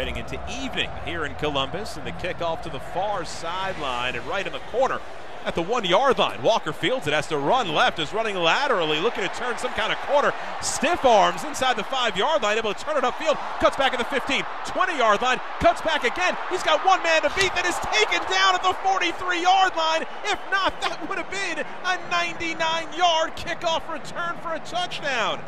heading into evening here in Columbus, and the kickoff to the far sideline and right in the corner at the one yard line. Walker fields it, has to run left, is running laterally, looking to turn some kind of corner. Stiff arms inside the five yard line, able to turn it upfield, cuts back at the 15, 20 yard line, cuts back again. He's got one man to beat that is taken down at the 43 yard line. If not, that would have been a 99 yard kickoff return for a touchdown.